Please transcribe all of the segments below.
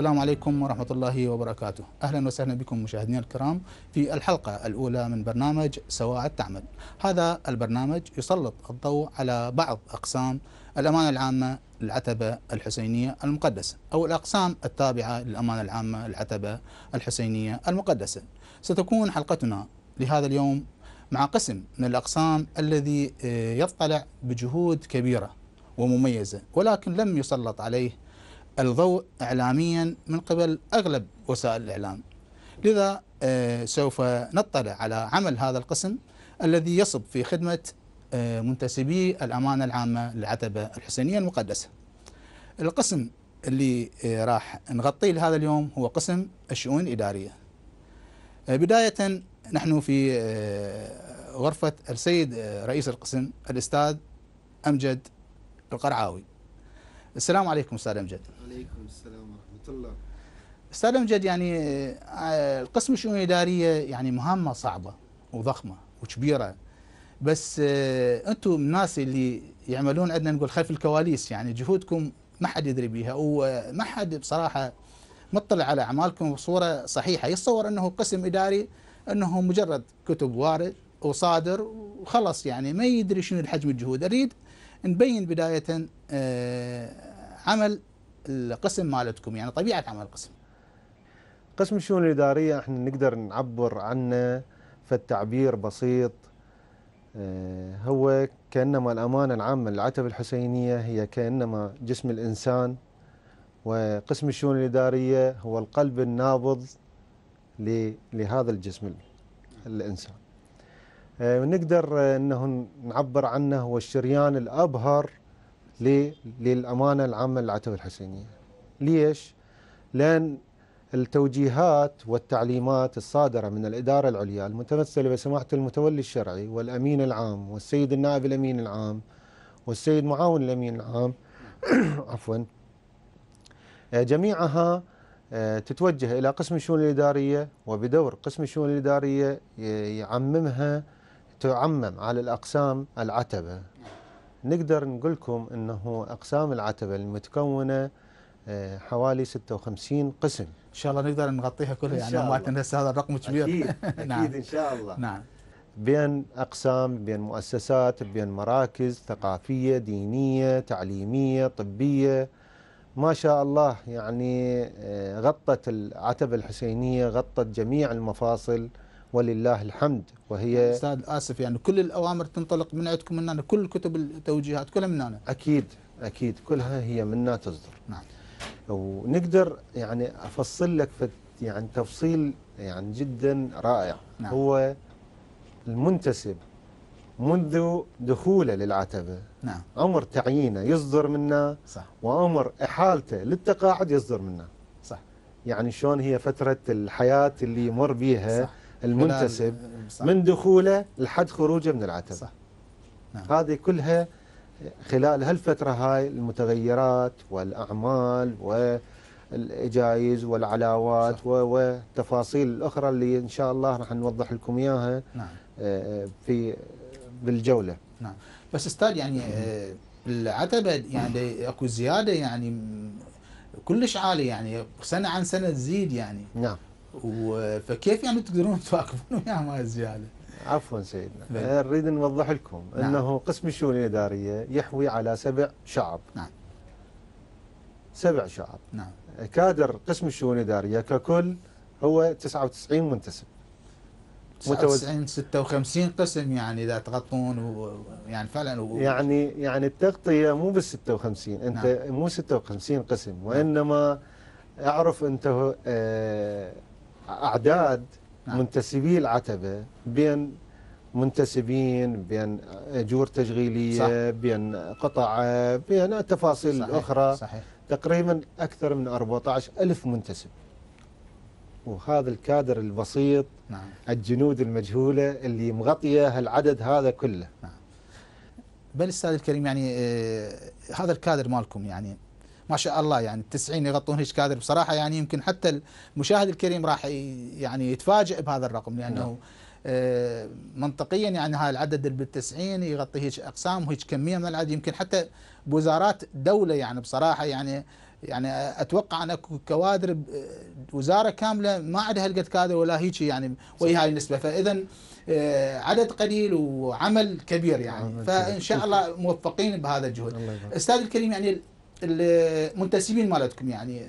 السلام عليكم ورحمة الله وبركاته. أهلا وسهلا بكم مشاهدينا الكرام في الحلقة الأولى من برنامج سواعد تعمل هذا البرنامج يسلط الضوء على بعض أقسام الأمانة العامة للعتبة الحسينية المقدسة أو الأقسام التابعة للأمانة العامة للعتبة الحسينية المقدسة. ستكون حلقتنا لهذا اليوم مع قسم من الأقسام الذي يطلع بجهود كبيرة ومميزة ولكن لم يسلط عليه الضوء إعلاميا من قبل أغلب وسائل الإعلام. لذا سوف نطلع على عمل هذا القسم الذي يصب في خدمة منتسبي الأمانة العامة للعتبة الحسينية المقدسة. القسم اللي راح نغطيه لهذا اليوم هو قسم الشؤون الإدارية بداية نحن في غرفة السيد رئيس القسم الأستاذ أمجد القرعاوي. السلام عليكم أستاذ أمجد. عليكم السلام ورحمة الله. أستاذ أمجد يعني القسم الشؤون الإدارية يعني مهمة صعبة وضخمة وكبيرة. بس أنتم الناس اللي يعملون عندنا نقول خلف الكواليس يعني جهودكم ما حد يدري بها وما حد بصراحة مطلع على أعمالكم بصورة صحيحة. يتصور أنه قسم إداري أنه مجرد كتب وارد وصادر وخلص يعني ما يدري شنو الحجم الجهود. أريد نبين بداية عمل القسم مالتكم يعني طبيعة عمل القسم. قسم الشؤون الإدارية إحنا نقدر نعبر عنه فالتعبير بسيط. هو كأنما الأمانة العامة للعتبة الحسينية هي كأنما جسم الإنسان. وقسم الشؤون الإدارية هو القلب النابض لهذا الجسم الإنسان. نقدر أنه نعبر عنه هو الشريان الأبهر للأمانة العامة للعتبة الحسينية ليش؟ لأن التوجيهات والتعليمات الصادرة من الإدارة العليا المتمثلة بسماحة المتولي الشرعي والأمين العام والسيد النائب الأمين العام والسيد معاون الأمين العام عفوا جميعها تتوجه إلى قسم الشؤون الإدارية وبدور قسم الشؤون الإدارية يعممها تعمم على الأقسام العتبة نقدر نقول لكم أنه أقسام العتبة المتكونة حوالي 56 قسم. إن شاء الله نقدر نغطيها كلها يعني ما تنسى هذا الرقم كبير. أكيد نعم. أكيد إن شاء الله. نعم. بين أقسام بين مؤسسات بين مراكز ثقافية دينية تعليمية طبية. ما شاء الله يعني غطت العتبة الحسينية غطت جميع المفاصل. ولله الحمد وهي أستاذ آسف يعني كل الأوامر تنطلق من عندكم من أنا كل كتب التوجيهات كلها من أنا أكيد أكيد كلها هي منا تصدر. نعم. ونقدر يعني أفصل لك يعني تفصيل يعني جدا رائع. نعم. هو المنتسب منذ دخوله للعتبة. نعم. أمر تعيينه يصدر منا صح. وامر إحالته للتقاعد يصدر منا صح. يعني شلون هي فترة الحياة اللي يمر بيها صح. المنتسب صح. من دخوله لحد خروجه من العتبة. صح. نعم. هذه كلها خلال هالفترة هاي المتغيرات والأعمال والجائز والعلاوات صح. والتفاصيل الأخرى اللي إن شاء الله راح نوضح لكم إياها نعم. في بالجولة. نعم. بس أستاذ يعني العتبة يعني أكو زيادة يعني كلش عالية يعني سنة عن سنة تزيد يعني. نعم. فكيف يعني تقدرون تواكبون وياها ما الزيادة؟ عفوا سيدنا. نريد نوضح لكم نعم. أنه قسم الشؤون الإدارية يحوي على سبع شعب. نعم. سبع شعب. نعم. كادر قسم الشؤون الإدارية ككل هو 99 منتسب. 99 56 قسم يعني إذا تغطون ويعني فعلا و... يعني يعني التغطية مو بال 56 أنت نعم. مو 56 قسم وإنما أعرف أنت آه، أعداد نعم. منتسبي العتبة بين منتسبين بين أجور تشغيلية صح. بين قطع بين التفاصيل صحيح. الأخرى صحيح تقريبا أكثر من 14 ألف منتسب وهذا الكادر البسيط نعم الجنود المجهولة اللي مغطية هالعدد هذا كله بل أستاذ الكريم يعني آه هذا الكادر مالكم يعني ما شاء الله يعني التسعين يغطون هيك كادر. بصراحة يعني يمكن حتى المشاهد الكريم راح يعني يتفاجئ بهذا الرقم لأنه نعم. آه منطقيا يعني هاي العدد اللي بالتسعين يغطي هيك أقسام وهيك كمية من العدد. يمكن حتى بوزارات دولة يعني بصراحة يعني يعني أتوقع أن أكو كوادر ب- وزارة كاملة ما عندها هالقد كادر ولا هيك يعني وهي هاي النسبة. فاذا آه، عدد قليل وعمل كبير يعني. فإن شاء الله موفقين بهذا الجهد. أستاذ الكريم يعني المنتسبين مالتكم يعني.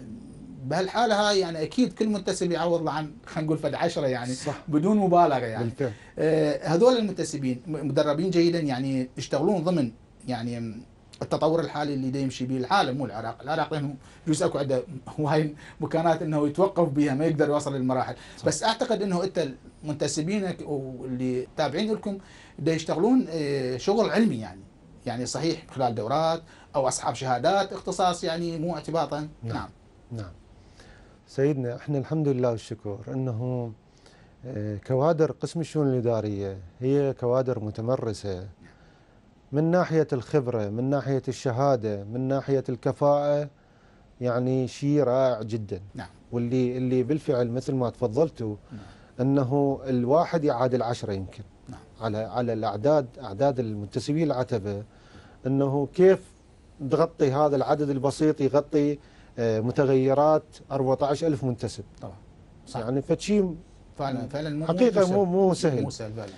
بهالحالة هاي يعني أكيد كل منتسب يعوض له عن خلينا نقول فد عشرة يعني صح. بدون مبالغة يعني. بالفعل. آه، هذول المنتسبين مدربين جيدا يعني يشتغلون ضمن يعني التطور الحالي اللي دا يمشي به العالم مو العراق، العراق لأنه يجوز أكو عنده هواي مكانات إنه يتوقف بها ما يقدر يوصل للمراحل، صح. بس أعتقد إنه أنت منتسبينك واللي تابعين لكم دا يشتغلون آه، شغل علمي يعني. يعني صحيح خلال دورات أو اصحاب شهادات اختصاص يعني مو اعتباطا نعم. نعم نعم سيدنا إحنا الحمد لله والشكر إنه آه، كوادر قسم الشؤون الإدارية هي كوادر متمرسة من ناحية الخبرة من ناحية الشهادة من ناحية الكفاءة يعني شيء رائع جدا نعم. واللي اللي بالفعل مثل ما تفضلتوا نعم. إنه الواحد يعادل عشرة يمكن نعم. على على الأعداد أعداد المنتسبين العتبه إنه كيف تغطي هذا العدد البسيط يغطي آه، متغيرات 14000 منتسب. طبعا. صح. يعني فشيء فعلا فعلا مو حقيقة مو سهل. مو سهل. مو سهل فعلا.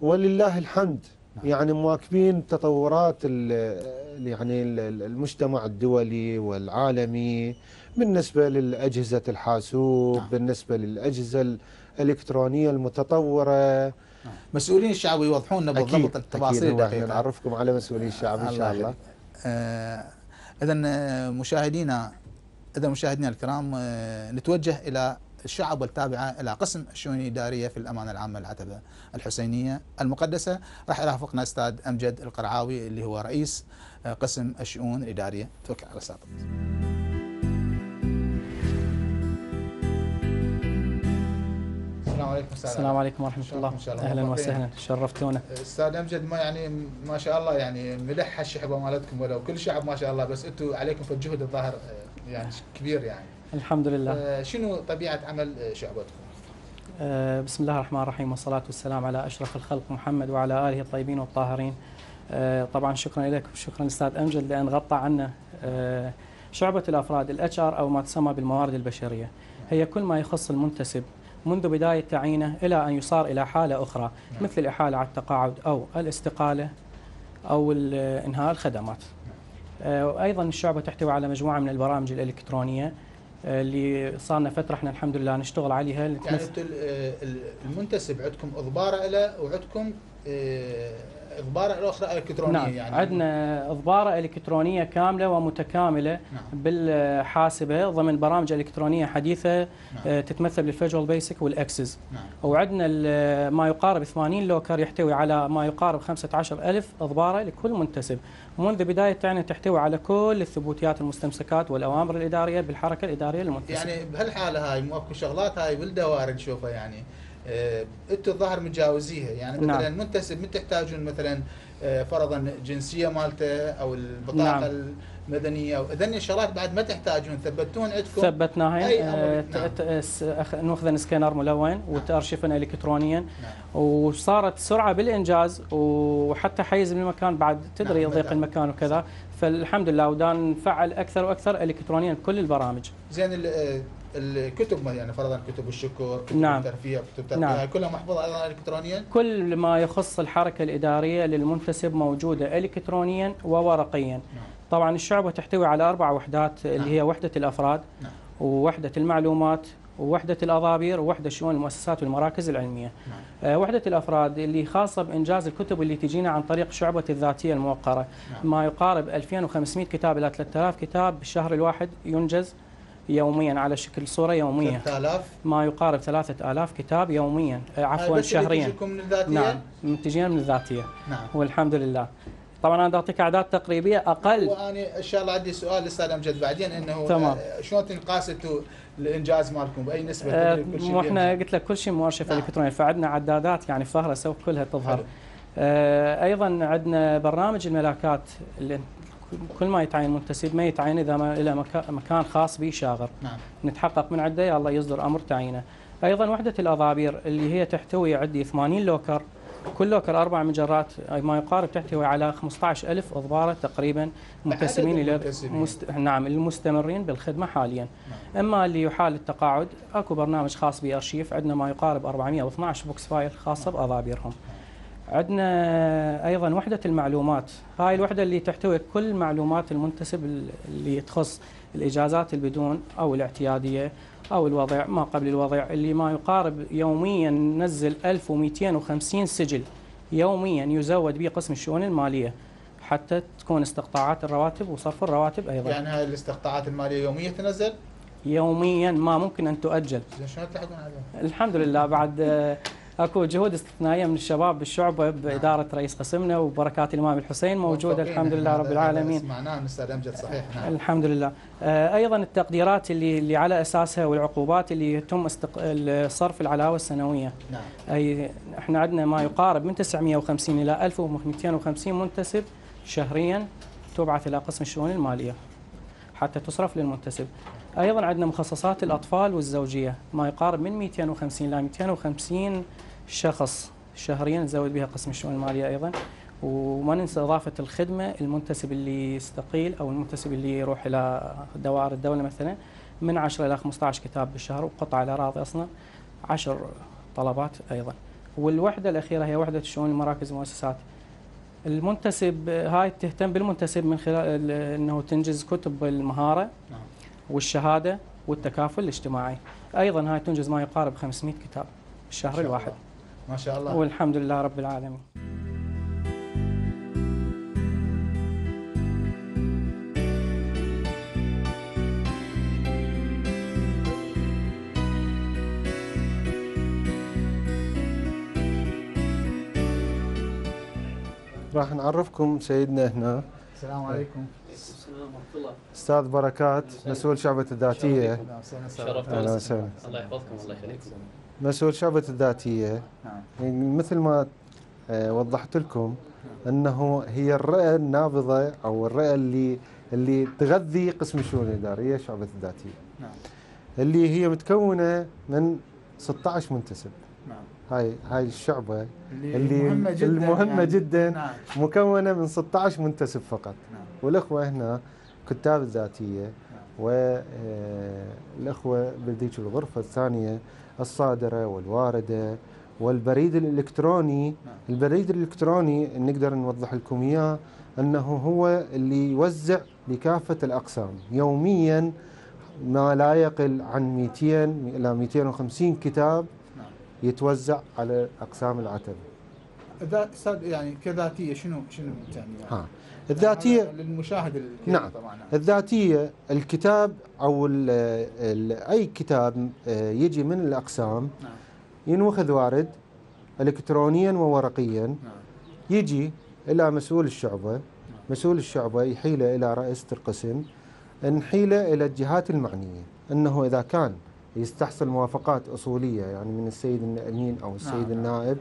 ولله الحمد. نعم. يعني مواكبين تطورات ال- يعني ال- المجتمع الدولي والعالمي بالنسبة للأجهزة الحاسوب نعم. بالنسبة للأجهزة الإلكترونية المتطورة. مسؤولين الشعب يوضحون لنا بالضبط التفاصيل الدقيقه نعرفكم على مسؤولي الشعب إن شاء الله. اذا مشاهدينا إذا مشاهدينا الكرام آه، نتوجه إلى الشعب والتابعة إلى قسم الشؤون الاداريه في الأمانة العامة العتبه الحسينية المقدسة. راح يرافقنا أستاذ أمجد القرعاوي اللي هو رئيس آه، قسم الشؤون الإدارية. توكل على أستاذ عليكم أستاذ السلام عليكم ورحمة شلونكم الله إن شاء الله؟ أهلا موفقين. وسهلا. شرفتونا. أستاذ أمجد ما يعني ما شاء الله يعني ملح هالشحبة مالتكم ولو كل شعب ما شاء الله بس أنتم عليكم في الجهد الظاهر آه، يعني كبير يعني. الحمد لله. آه، شنو طبيعة عمل آه، شعبتكم؟ بسم الله الرحمن الرحيم والصلاة والسلام على أشرف الخلق محمد وعلى آله الطيبين والطاهرين. طبعا شكرا لك وشكرا أستاذ أمجد لأن غطى عنا شعبة الأفراد ال HR أو ما تسمى بالموارد البشرية. هي كل ما يخص المنتسب. منذ بداية تعيينه إلى أن يصار إلى حالة أخرى. مثل الإحالة على التقاعد أو الاستقالة أو إنهاء الخدمات آه، وأيضا الشعبة تحتوي على مجموعة من البرامج الإلكترونية آه، اللي صار لنا فترة إحنا الحمد لله نشتغل عليها يعني أنتم المنتسب عندكم إضباره له وعندكم اضباره الاخرى الكترونيه نعم. يعني عندنا اضباره إلكترونية كاملة ومتكاملة نعم. بالحاسبة ضمن برامج إلكترونية حديثة نعم. آه، تتمثل بال Visual Basic وال Access. نعم. وعندنا ما يقارب 80 locker يحتوي على ما يقارب 15000 إضبارة لكل منتسب. منذ تعيينه تحتوي على كل الثبوتيات المستمسكات والأوامر الإدارية بالحركة الإدارية للمنتسب. يعني بهالحالة هاي مو أكو شغلات هاي بالدوائر نشوفها يعني. أنتم الظاهر متجاوزيها يعني مثلا نعم. المنتسب من تحتاجون مثلا آه، فرضا جنسيه مالته أو البطاقة نعم. المدنية أو اذن الشغلات بعد ما تحتاجون ثبتون عندكم ثبتناها آه، نعم. ناخذ سكانر ملون وتارشفنا الكترونيا نعم. وصارت سرعة بالإنجاز وحتى حيز من المكان بعد تدري نعم، يضيق نعم. المكان وكذا فالحمد لله ودان نفعل أكثر وأكثر الكترونيا بكل البرامج زين ال- آه، الكتب يعني فرضا كتب الشكر كتب نعم. الترفيه كتب الترفيه نعم. كلها محفوظة أيضا الكترونيا كل ما يخص الحركة الإدارية للمنتسب موجودة الكترونيا وورقيا نعم. طبعا الشعبة تحتوي على أربع وحدات نعم. اللي هي وحدة الأفراد نعم. ووحدة المعلومات ووحدة الأضابير ووحدة شؤون المؤسسات والمراكز العلمية نعم. آه، وحدة الأفراد اللي خاصة بإنجاز الكتب اللي تجينا عن طريق شعبة الذاتية الموقرة نعم. ما يقارب 2500 كتاب إلى 3000 كتاب بالشهر الواحد ينجز يوميا على شكل صورة يومية. 3000 ما يقارب 3000 كتاب يوميا آه، عفوا شهريا. من الذاتية؟ نعم منتجين من الذاتية. نعم. والحمد لله. طبعا أنا أعطيك أعداد تقريبية أقل. وأنا إن شاء الله عندي سؤال للأستاذ أمجد بعدين إنه تمام. آه، شلون تنقاسوا الإنجاز مالكم بأي نسبة؟ آه، كل شيء إحنا؟ قلت لك كل شيء مؤرشف نعم. الكتروني فعندنا عدادات يعني فهرسة وكلها تظهر. حلو. أيضا عندنا برنامج الملاكات اللي كل ما يتعين منتسب ما يتعين إذا ما إلى مكا- مكان خاص به شاغر. نعم. نتحقق من عنده يلا يصدر أمر تعيينه أيضا وحدة الأضابير اللي هي تحتوي عندي 80 locker. كل locker أربع مجرات ما يقارب تحتوي على 15000 اضباره تقريبا منتسبين إلى. مست... نعم المستمرين بالخدمة حاليا. أما اللي يحال التقاعد أكو برنامج خاص بأرشيف عندنا ما يقارب 412 box file خاصة بأضابيرهم. عندنا أيضا وحدة المعلومات. هاي الوحدة اللي تحتوي كل معلومات المنتسب اللي تخص الإجازات البدون أو الاعتيادية أو الوضع ما قبل الوضع اللي ما يقارب يوميا ننزل 1250 سجل يوميا يزود به قسم الشؤون المالية حتى تكون استقطاعات الرواتب وصرف الرواتب أيضا. يعني هاي الاستقطاعات المالية يوميه تنزل؟ يوميا ما ممكن أن تؤجل. شلون تلحقون عليها؟ الحمد لله بعد اكو جهود استثنائية من الشباب بالشعبه باداره رئيس قسمنا وبركات الإمام الحسين موجودة. الحمد لله رب العالمين. سمعناه من أستاذ أمجد صحيح. نعم. الحمد لله. آه، أيضا التقديرات اللي اللي على أساسها والعقوبات اللي يتم استق... صرف العلاوة السنوية. نعم. أي إحنا عندنا ما يقارب من 950 إلى 1250 منتسب شهريا تبعث إلى قسم الشؤون المالية حتى تصرف للمنتسب. أيضا عندنا مخصصات الأطفال والزوجية ما يقارب من 250 إلى 250 شخص شهريا نزود بها قسم الشؤون المالية أيضا وما ننسى إضافة الخدمة المنتسب اللي يستقيل أو المنتسب اللي يروح إلى دوائر الدولة مثلا من 10 إلى 15 كتاب بالشهر وقطع الاراضي أصلا 10 طلبات أيضا. والوحدة الأخيرة هي وحدة شؤون المراكز والمؤسسات. المنتسب هاي تهتم بالمنتسب من خلال ال- إنه تنجز كتب المهارة نعم. والشهادة والتكافل الاجتماعي. أيضا هاي تنجز ما يقارب 500 كتاب الشهر الواحد. الله. ما شاء الله والحمد لله رب العالمين. راح نعرفكم سيدنا هنا السلام عليكم. أستاذ بركات مسؤول شعبة الذاتية. نعم، سنة سنة. شرفتونا. أهلا وسهلا. الله يحفظكم الله يخليكم. مسؤول شعبة الذاتية. نعم. يعني مثل ما آه، وضحت لكم أنه هي الرئة النابضة أو الرئة اللي اللي تغذي قسم الشؤون الإدارية شعبة الذاتية. نعم. اللي هي متكونة من 16 منتسب. نعم. هاي هاي الشعبة اللي, اللي مهمة جدا المهمة يعني. جدا. نعم مكونة من 16 منتسب فقط نعم والأخوة هنا كتاب الذاتيه والاخوه بذيك الغرفة الثانية الصادرة والواردة والبريد الإلكتروني نعم. البريد الإلكتروني نقدر نوضح لكم إياه أنه هو اللي يوزع لكافة الأقسام يوميا ما لا يقل عن 200 إلى 250 كتاب نعم يتوزع على أقسام العتبه. يعني كذاتية شنو شنو يعني, يعني ها. الذاتيه للمشاهد نعم. طبعا. نعم. الذاتية الكتاب أو ال ال أي كتاب آه، يجي من الأقسام. نعم. ينوخذ وارد إلكترونيا وورقيا. نعم. يجي إلى مسؤول الشعبة. مسؤول الشعبة يحيله إلى رئيسة القسم. نحيله إلى الجهات المعنية. أنه إذا كان يستحصل موافقات أصولية يعني من السيد الأمين أو السيد نعم. النائب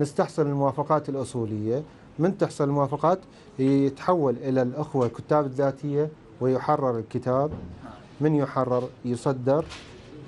نستحصل الموافقات الأصولية. من تحصل الموافقات؟ يتحول إلى الأخوة كتاب الذاتية ويحرر الكتاب. من يحرر؟ يصدر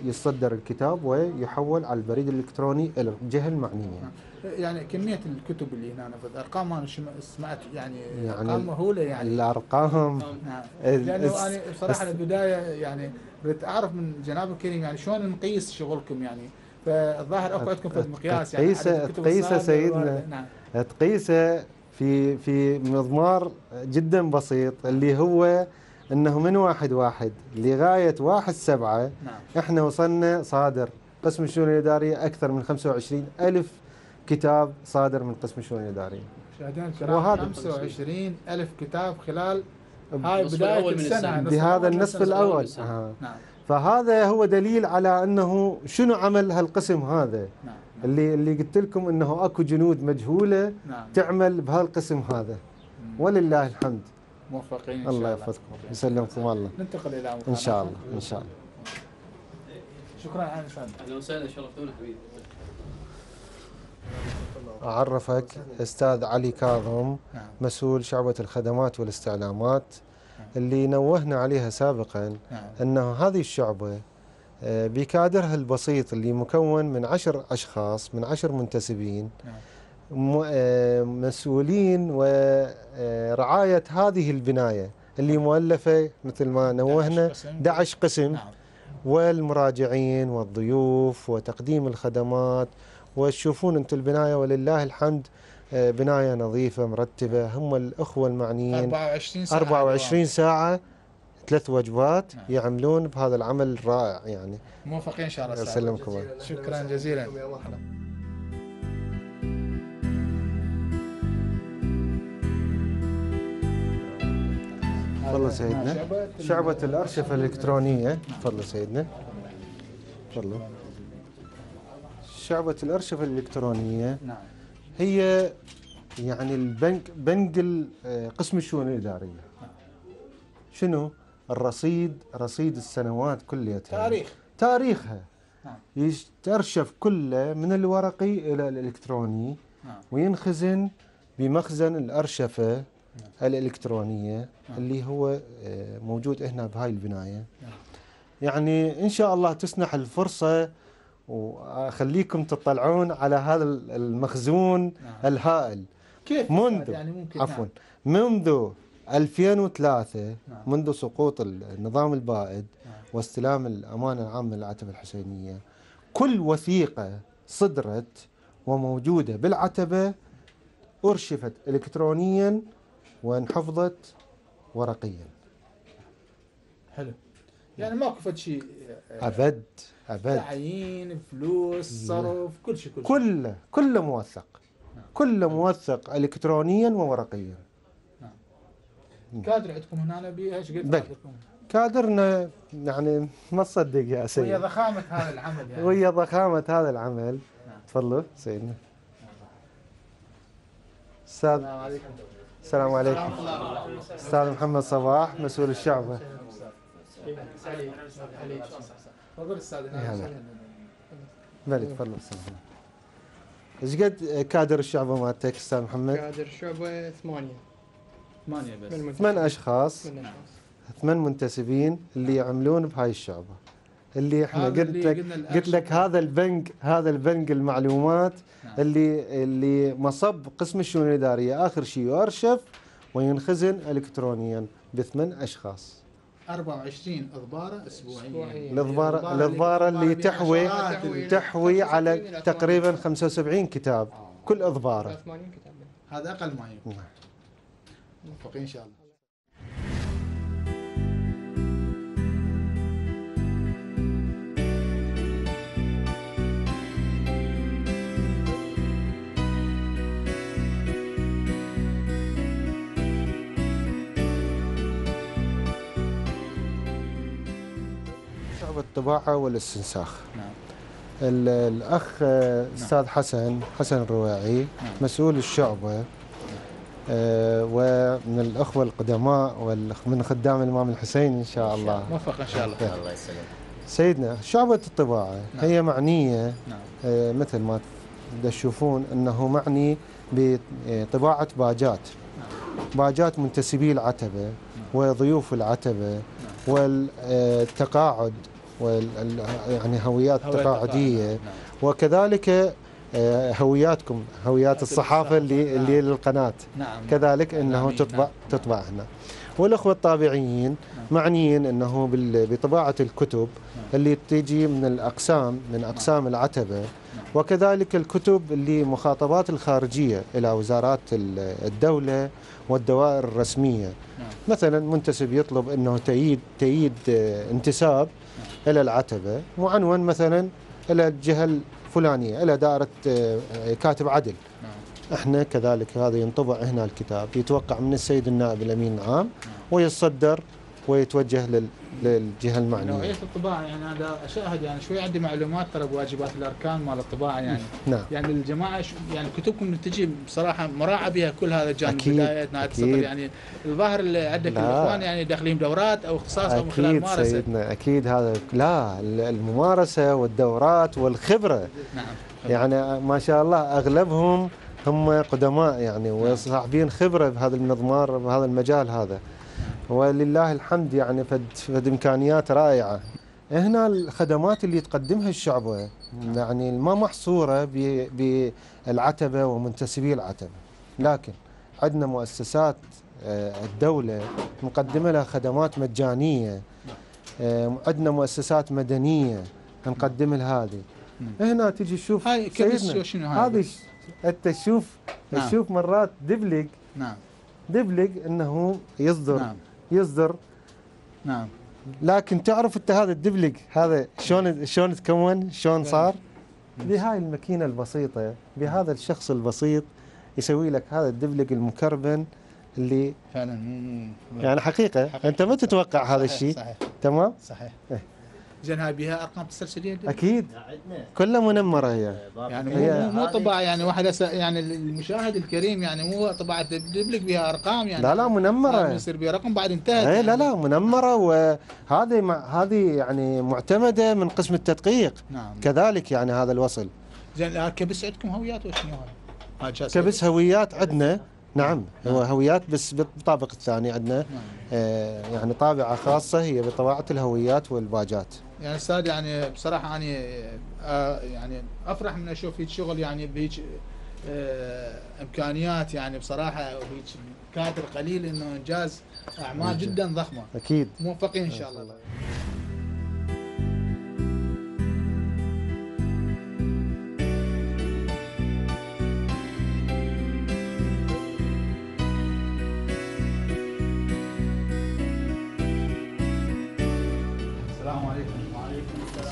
يصدر الكتاب ويحول على البريد الإلكتروني إلى الجهة المعنية. يعني كمية الكتب اللي هنا نفذ أرقام أنا سمعت يعني, يعني أرقام مهولة يعني. الأرقام نعم. لأنه أنا بصراحة البداية يعني ردت أعرف من جناب الكريم يعني شلون نقيس شغلكم يعني فالظاهر أكو عندكم في مقياس يعني تقيسه- تقيسه سيدنا. نعم تقيسه في في مضمار جدا بسيط اللي هو إنه من واحد واحد لغاية واحد سبعة نعم إحنا وصلنا صادر قسم الشؤون الإدارية أكثر من 25 ألف كتاب صادر من قسم الشؤون الإدارية. وهذا- 25 ألف كتاب خلال هاي بداية الأول من السنة. النصف بهذا الأول النصف السنة. آه. نعم. فهذا هو دليل على أنه شنو عمل هالقسم هذا؟ نعم اللي اللي قلت لكم أنه أكو جنود مجهولة نعم. تعمل بهالقسم هذا. ولله الحمد. موفقين إن الله يحفظكم. يسلمكم الله. ننتقل إلى إن شاء الله إن شاء الله. شكرا على أهلا وسهلا شرفتونا حبيبي. أعرفك أستاذ علي كاظم نعم. مسؤول شعبة الخدمات والاستعلامات. اللي نوهنا عليها سابقا نعم. أنه هذه الشعبة آه، بكادرها البسيط اللي مكون من عشر أشخاص من عشر منتسبين نعم. آه، مسؤولين ورعاية هذه البناية اللي مؤلفة مثل ما نوهنا 11 قسم. 11 قسم. نعم. والمراجعين والضيوف وتقديم الخدمات وتشوفون أنتم البناية ولله الحمد آه، بناية نظيفة مرتبة هم الأخوة المعنيين. 24 ساعة 24 ساعة ثلاث وجبات نعم. يعملون بهذا العمل الرائع يعني. موفقين إن شاء الله. يسلمكم. شكرا جزيلا. تفضل سيدنا. شعبة الأرشفة الإلكترونية. تفضل سيدنا. تفضل. شعبة الأرشفة الإلكترونية. نعم. هي يعني البنك بنك آه، قسم الشؤون الإدارية. شنو؟ الرصيد رصيد السنوات كليتها. تاريخ. تاريخها. نعم. يسترشف كله من الورقي إلى الإلكتروني نعم. وينخزن بمخزن الأرشفة الإلكترونية نعم. اللي هو آه، موجود هنا بهاي البناية. نعم. يعني إن شاء الله تسنح الفرصة وأخليكم تطلعون على هذا المخزون نعم. الهائل. كيف؟ منذ يعني ممكن عفوا. منذ 2003 نعم. منذ سقوط النظام البائد نعم. واستلام الأمانة العامة للعتبة الحسينية كل وثيقة صدرت وموجودة بالعتبة أرشفت إلكترونيا وانحفظت ورقيا. حلو. يعني ماكو فد شيء آه، أبد. تعيين فلوس صرف كل شيء كل شيء. كله كله موثق. نعم. كله موثق إلكترونيا وورقيا. كادر عندكم هنا إيش قد؟ كادرنا يعني ما تصدق يا ويا سيد ضخامة هذا العمل يعني. ويا ضخامة هذا العمل. نعم. تفضلوا سيدنا. أستاذ السلام عليكم. السلام عليكم. أستاذ محمد صباح مسؤول الشعبة تفضل أستاذ. بلي تفضل أستاذ. إيش قد كادر الشعبة مالتك أستاذ محمد؟ كادر شعبة ثمانية ثمانية بس ثمان أشخاص. ثمان منتسبين اللي يعملون بهاي الشعبة اللي إحنا قلت لك قلت لك. هذا البنك هذا البنك المعلومات نعم. اللي اللي مصب قسم الشؤون الإدارية آخر شيء يؤرشف وينخزن الكترونيا بثمان أشخاص 24 إضبارة اسبوعيا أسبوعياً. الاضباره الإضبارة اللي تحوي تحوي- على 75 إلى تقريبا 80. 75 كتاب. كل إضبارة. 80 كتاب. هذا أقل ما يمكن. نعم. موفقين إن شاء الله. الطباعة والاستنساخ. نعم. ال- الأخ آه، أستاذ حسن حسن الرواعي نعم. مسؤول الشعبة آه، ومن الأخوة القدماء ومن خدام الإمام الحسين إن شاء الله. موفق إن شاء الله. الله يسلمك. سيدنا شعبة الطباعة نعم. هي معنية نعم. آه، مثل ما تشوفون أنه معني بطباعة باجات. باجات منتسبي العتبة وضيوف العتبة والتقاعد. وال ال- يعني هويات تقاعدية نعم. وكذلك آه، هوياتكم هويات الصحافة اللي نعم. اللي للقناة نعم كذلك إنه إعلاميين، تطبع نعم. تطبع هنا والأخوة الطابعين نعم. معنيين إنه بال- بطباعة الكتب نعم. اللي تجي من الأقسام من أقسام العتبة وكذلك الكتب اللي مخاطبات الخارجية إلى وزارات ال- الدولة والدوائر الرسمية نعم. مثلا منتسب يطلب إنه تأييد تأييد آه، انتساب إلى العتبة معنون مثلا إلى الجهة الفلانية إلى دائرة آه، آه، كاتب عدل. نعم. إحنا كذلك هذا ينطبع هنا الكتاب يتوقع من السيد النائب الأمين العام ويصدر ويتوجه لل- للجهة المعنية. نوعية الطباعة يعني هذا أشاهد يعني شوي عندي معلومات ترى بواجبات الأركان مال الطباعة يعني. نعم. يعني الجماعة ش- يعني كتبكم تجي بصراحة مراعى بها كل هذا الجانب أكيد، بداية نهاية أكيد. السطر يعني الظاهر اللي عندك لا. الإخوان يعني داخلين دورات أو اختصاص أو من خلال أكيد ممارسة. سيدنا أكيد هذا لا الممارسة والدورات والخبرة. نعم. يعني ما شاء الله أغلبهم هم قدماء يعني وصاحبين خبرة بهذا المضمار بهذا المجال هذا. ولله الحمد يعني فد, فد إمكانيات رائعة. هنا الخدمات اللي تقدمها الشعبه يعني ما محصورة ب- بالعتبة ومنتسبي العتبة. لكن عندنا مؤسسات آه، الدولة مقدمة لها خدمات مجانية آه، عندنا مؤسسات مدنية نقدم لها هذه. هنا تجي تشوف هاي سيدنا، هذه أنت تشوف نعم. تشوف مرات دبلق نعم. دبلق إنه يصدر نعم. يصدر. نعم. لكن تعرف أنت هذا الدبلق هذا شلون شلون تكون شلون صار؟ بهاي الماكينة البسيطة بهذا الشخص البسيط يسوي لك هذا الدبلق المكربن اللي فعلا يعني حقيقة, حقيقة. أنت ما تتوقع هذا صحيح، الشيء صحيح. تمام؟ صحيح. زين هاي بها أرقام تسلسليه أكيد. كلها منمرة هي. يعني هي- مو طباعة يعني واحد يعني المشاهد الكريم يعني مو طباعة تدبلك بها أرقام يعني لا لا منمرة. يصير بها رقم بعد انتهت. اي لا يعني. لا منمرة وهذه مع هذه يعني معتمدة من قسم التدقيق. نعم. كذلك يعني هذا الوصل. زين آه، كبس عندكم هويات وشنو هاي؟ هاي جالسة- كبس هويات عندنا. نعم هو هويات بس بالطابق الثاني عندنا. نعم. آه، يعني طابعة خاصة هي بطباعة الهويات والباجات يعني أستاذ يعني بصراحة أنا آه يعني أفرح من أشوف هيك شغل يعني بهيك آه إمكانيات يعني بصراحة وهيك كادر قليل إنه إنجاز أعمال جدا ضخمة. أكيد. موفقين إن شاء الله.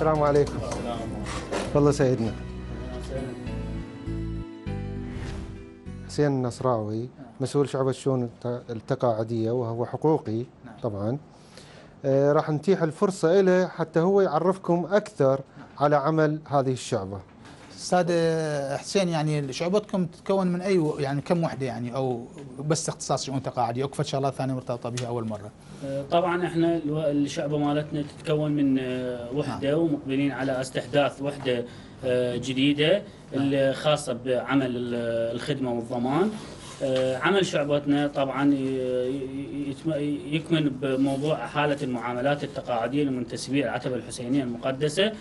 السلام عليكم. تفضل سيدنا. حسين النصراوي مسؤول شعبة الشؤون الت- التقاعدية وهو حقوقي. طبعا. آه، راح نتيح الفرصة له حتى هو يعرفكم أكثر على عمل هذه الشعبة. أستاذ حسين يعني شعبتكم تتكون من أي و- يعني كم وحدة يعني؟ أو بس اختصاص شؤون تقاعدية اكفت شغلات ثانية مرتبطة بها أول مرة. طبعا إحنا الشعبه مالتنا تتكون من آه، وحدة ومقبلين على استحداث وحدة آه، جديدة اللي خاصه بعمل ال- الخدمة والضمان. عمل شعبتنا طبعا يكمن بموضوع حالة المعاملات التقاعدية لمنتسبي العتبة الحسينية المقدسة.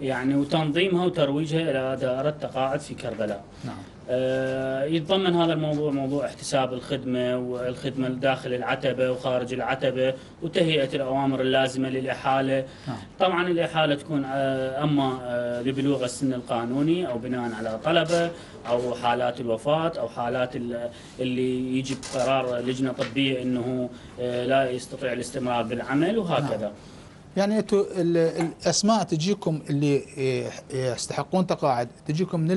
يعني وتنظيمها وترويجها إلى دائرة تقاعد في كربلاء. نعم. آه، يتضمن هذا الموضوع موضوع احتساب الخدمة والخدمة داخل العتبة وخارج العتبة وتهيئة الأوامر اللازمة للإحالة. نعم. طبعا الإحالة تكون آه، أما آه، لبلوغ السن القانوني أو بناء على طلبة أو حالات الوفاة أو حالات ال- اللي يجي قرار لجنة طبية أنه آه، لا يستطيع الاستمرار بالعمل وهكذا. يعني أنتم ال- الأسماء تجيكم اللي يستحقون تقاعد تجيكم من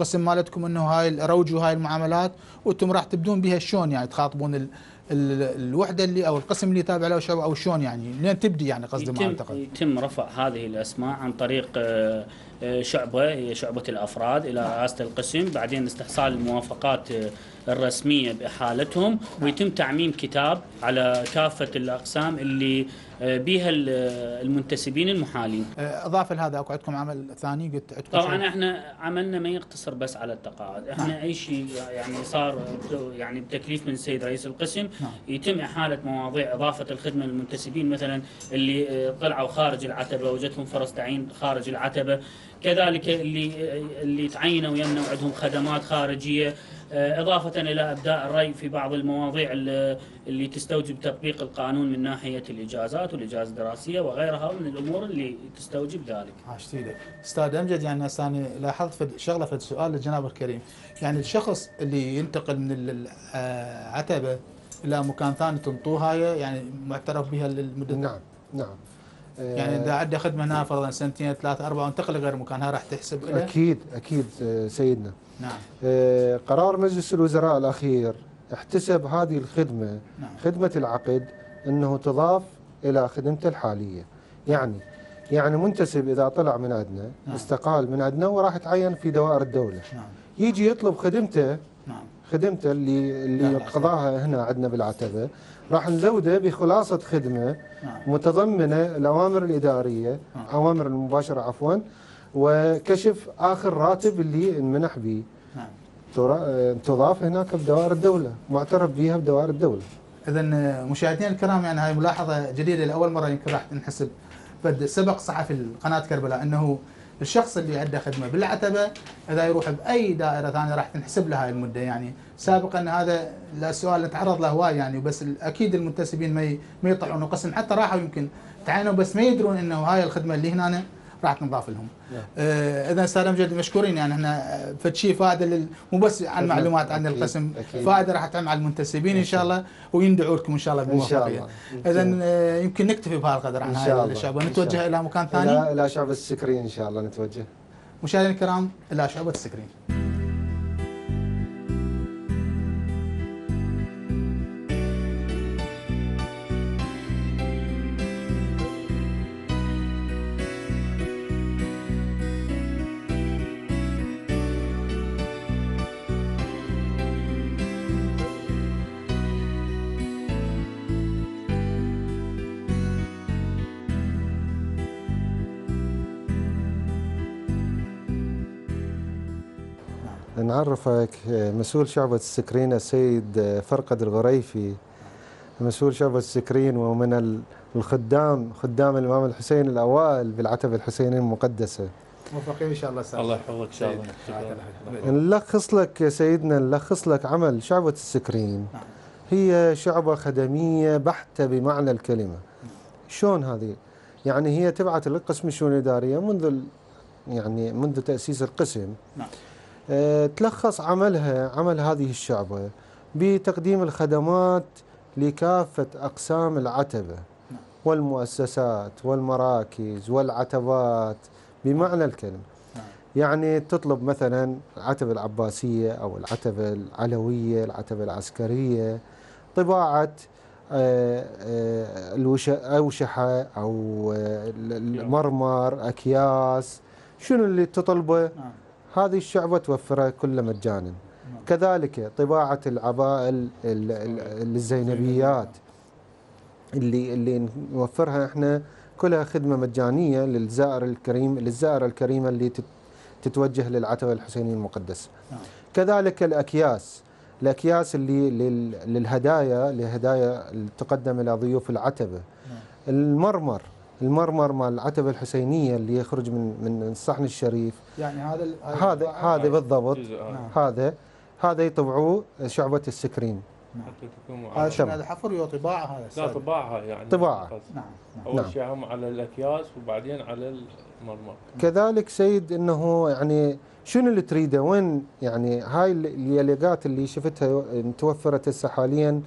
القسم مالتكم إنه هاي روجوا هاي المعاملات وأنتم راح تبدون بها شلون يعني تخاطبون ال ال الوحدة اللي أو القسم اللي تابع له أو شلون يعني؟ لين تبدي يعني قصدي ما أعتقد. يتم رفع هذه الأسماء عن طريق آه، آه، شعبة هي شعبة الأفراد إلى رئاسة القسم بعدين استحصال الموافقات الرسمية باحالتهم ويتم تعميم كتاب على كافة الأقسام اللي آه، بها آه، المنتسبين المحالين. آه، اضافه لهذا اكو عندكم عمل ثاني قلت عندكم طبعا شيء؟ إحنا عملنا ما يقتصر بس على التقاعد. إحنا أي شيء يعني صار يعني بتكليف من السيد رئيس القسم نعم. يتم إحالة مواضيع إضافة الخدمة للمنتسبين مثلا اللي طلعوا خارج العتبة وجدهم فرص تعيين خارج العتبة. كذلك اللي اللي تعينوا ويمنا وعندهم خدمات خارجية. إضافة إلى إبداء الرأي في بعض المواضيع اللي تستوجب تطبيق القانون من ناحية الإجازات والإجازة الدراسية وغيرها من الأمور اللي تستوجب ذلك. عاشت إيدك أستاذ أمجد يعني أنا لاحظت فد شغلة فد سؤال للجناب الكريم. يعني الشخص اللي ينتقل من ال- العتبه إلى مكان ثاني تنطوه هاي يعني معترف بها للمدة؟ نعم نعم. آه، يعني إذا عنده خدمة هنا فرضا سنتين ثلاثة أربعة وانتقل لغير مكان هاي راح تحسب أكيد آه، سيدنا. نعم آه، قرار مجلس الوزراء الأخير احتسب هذه الخدمة نعم. خدمة العقد أنه تضاف إلى خدمته الحالية يعني يعني منتسب إذا طلع من عندنا نعم. استقال من عندنا وراح يتعين في دوائر الدولة نعم يجي يطلب خدمته نعم خدمته اللي اللي. قضاها هنا عندنا بالعتبة راح نزوده بخلاصة خدمة نعم متضمنة الأوامر الإدارية نعم. أوامر المباشرة عفوا وكشف آخر راتب اللي انمنح به. نعم. آه، تضاف هناك بدوائر الدولة معترف بها بدوائر الدولة. اذا مشاهدينا الكرام يعني هاي ملاحظة جديدة لأول مرة يمكن راح نحسب بد سبق صحفي القناة كربلاء إنه الشخص اللي عنده خدمة بالعتبة إذا يروح بأي دائرة ثانية راح تنحسب له هاي المدة. يعني سابقا هذا السؤال اللي تعرض له هواي يعني بس أكيد المنتسبين ما ما يطلعون قسم حتى راحوا يمكن تعينوا بس ما يدرون إنه هاي الخدمة اللي هنا راح تنضاف لهم. نعم. آه إذا أستاذ امجد مشكورين يعني إحنا فد شيء فائدة لل... مو بس عن معلومات عن القسم. فائدة راح تعم على المنتسبين إن شاء الله ويندعوا لكم إن شاء الله بالموفقيه. الله اذا آه، يمكن نكتفي بهذا القدر عن هاي. الشعب ونتوجه إلى مكان ثاني إلى إلى شعب ال screen إن شاء الله نتوجه مشاهدينا الكرام إلى شعبة ال screen نعرفك مسؤول شعبة ال screen السيد فرقد الغريفي. مسؤول شعبة ال screen ومن ال- الخدام خدام الإمام الحسين الأوائل بالعتبة الحسينية المقدسة. موفقين إن شاء الله أستاذ. الله يحفظك ان شاء الله شكراً. نلخص لك يا سيدنا نلخص لك عمل شعبة ال screen. نعم. هي شعبة خدمية بحتة بمعنى الكلمة. شلون هذه؟ يعني هي تبعت للقسم الشؤون الإدارية منذ يعني منذ تأسيس القسم. نعم. آه، تلخص عملها عمل هذه الشعبة بتقديم الخدمات لكافة أقسام العتبة نعم. والمؤسسات والمراكز والعتبات بمعنى الكلمة نعم. يعني تطلب مثلا العتبة العباسية أو العتبة العلوية العتبة العسكرية طباعة آه، آه، الوش- أوشحة أو المرمر أكياس شنو اللي تطلبه نعم. هذه الشعبة توفرها كله مجانا. كذلك طباعة العبائل ال- ال- الزينبيات اللي اللي نوفرها إحنا كلها خدمة مجانية للزائر الكريم للزائرة الكريمة اللي تت- تتوجه للعتبة الحسينية المقدسة نعم. كذلك الأكياس الأكياس اللي لل- للهدايا لهدايا تقدم إلى ضيوف العتبة نعم. المرمر المرمر مال العتبة الحسينية اللي يخرج من من الصحن الشريف يعني هذا هذا هذا بالضبط جزء هذا. نعم. هذا هذا يطبعوه شعبة السكرين حتى تكون هذا. هذا حفر وطباعه هذا لا. طباعها يعني طباعة. فقط. نعم نعم أول نعم. شيء هم على الأكياس وبعدين على المرمى كذلك سيد إنه يعني شنو اللي تريده؟ وين يعني هاي ال- اليليقات اللي شفتها توفرت هسه حاليا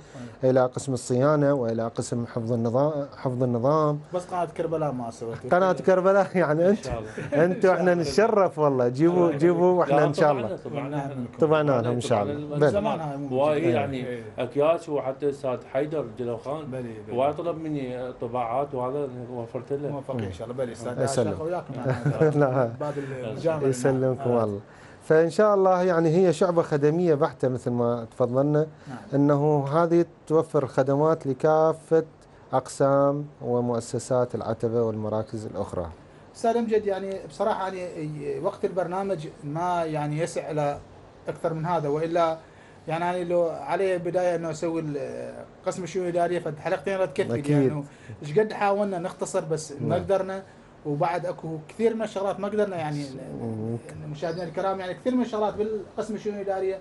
إلى قسم الصيانة وإلى قسم حفظ النظام حفظ النظام. بس قناة كربلاء ما سويت قناة كربلاء يعني إن انت أنتوا إحنا نتشرف والله. جيبوا جيبوا وإحنا إن شاء الله. طبعنا لهم إن شاء الله. وايد. يعني إيه. أكياس وحتى أستاذ حيدر جلوخان. وايد طلب مني طباعات وهذا وفرت له. موفقين إن شاء الله. بلي أستاذ وياكم لا. بعد الجامعة. يسلمكم الله فإن شاء الله يعني هي شعبة خدمية بحتة مثل ما تفضلنا نعم. إنه هذه توفر خدمات لكافة أقسام ومؤسسات العتبة والمراكز الأخرى. أستاذ أمجد يعني بصراحة يعني وقت البرنامج ما يعني يسع إلى أكثر من هذا وإلا يعني أنا لو علي بداية إنه أسوي قسم الشؤون الاداريه فد حلقتين رد أكيد. يعني إيش قد حاولنا نختصر بس ما نعم. قدرنا وبعد اكو كثير من الشغلات ما قدرنا يعني مم. مشاهدينا الكرام يعني كثير من الشغلات بالقسم الشؤون الادارية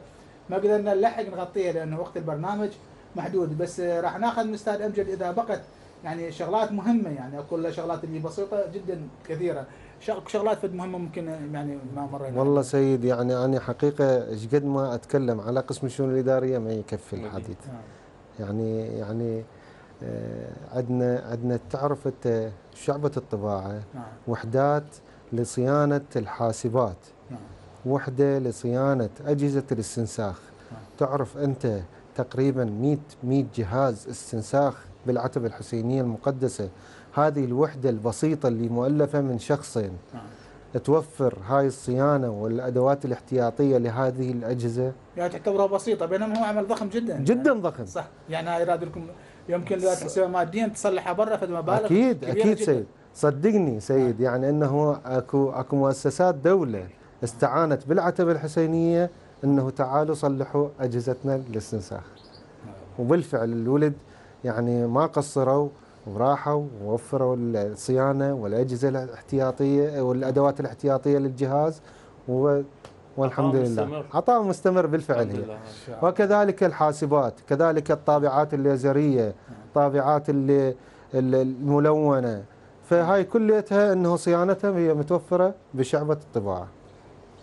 ما قدرنا نلحق نغطيها لأنه وقت البرنامج محدود بس راح ناخذ من أستاذ أمجد إذا بقت يعني شغلات مهمة يعني اكو له شغلات اللي بسيطة جدا كثيرة شغ- شغلات فد مهمة ممكن يعني ما مرينا والله سيد يعني أنا حقيقة إيش قد ما أتكلم على قسم الشؤون الإدارية ما يكفي الحديث. نعم. يعني يعني عندنا عندنا تعرف انت شعبة الطباعة. نعم. وحدات لصيانة الحاسبات. نعم. وحدة لصيانة أجهزة الاستنساخ. نعم. تعرف أنت تقريبا 100 100 جهاز استنساخ بالعتبة الحسينية المقدسة؟ هذه الوحدة البسيطة اللي مؤلفة من شخصين نعم. توفر هاي الصيانة والأدوات الاحتياطية لهذه الأجهزة؟ يعني تعتبرها بسيطة بينما هو عمل ضخم جدا. جدا ضخم. صح. يعني هاي يراد لكم يمكن اذا تحسبها ماديا تصلحها برا فد مبالغ. كبيرة أكيد جداً. سيد. صدقني سيد يعني أنه أكو أكو مؤسسات دولة استعانت بالعتبة الحسينية أنه تعالوا صلحوا أجهزتنا للاستنساخ. وبالفعل الولد يعني ما قصروا وراحوا ووفروا الصيانة والأجهزة الاحتياطية والأدوات الاحتياطية للجهاز و والحمد عطاء لله مستمر. عطاء مستمر بالفعل الحمد هي. وكذلك الحاسبات كذلك الطابعات الليزرية طابعات اللي ال- الملونة فهاي كليتها إنه صيانتها هي متوفرة بشعبة الطباعة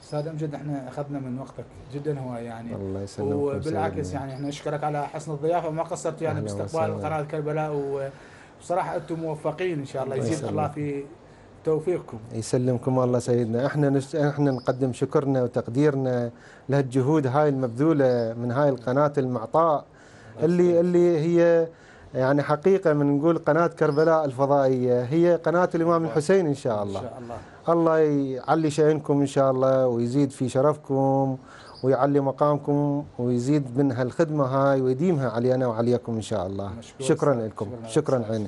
أستاذ امجد إحنا أخذنا من وقتك جدا هو يعني الله يسلمكم وبالعكس. يعني إحنا نشكرك على حسن الضيافة وما قصرتوا يعني باستقبال. قناة كربلاء وبصراحه أنتم موفقين إن شاء الله الله يزيد يسلمك. الله في توفيقكم. يسلمكم الله سيدنا. إحنا نش... إحنا نقدم شكرنا وتقديرنا لهالجهود هاي المبذولة من هاي القناة المعطاء اللي اللي هي يعني حقيقة من نقول قناة كربلاء الفضائية. هي قناة الإمام الحسين إن شاء الله. شاء الله. الله يعلي شأنكم إن شاء الله ويزيد في شرفكم ويعلي مقامكم ويزيد من هالخدمة هاي ويديمها علينا وعليكم إن شاء الله. شكرا. لكم. شكراً شكرا. عيني.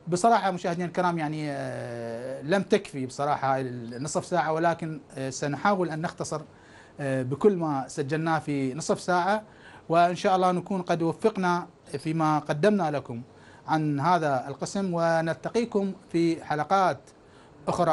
شكراً. بصراحة مشاهدينا الكرام يعني آه، لم تكفي بصراحة هاي النصف ساعة ولكن آه، سنحاول أن نختصر آه، بكل ما سجلناه في نصف ساعة وإن شاء الله نكون قد وفقنا فيما قدمنا لكم عن هذا القسم ونلتقيكم في حلقات أخرى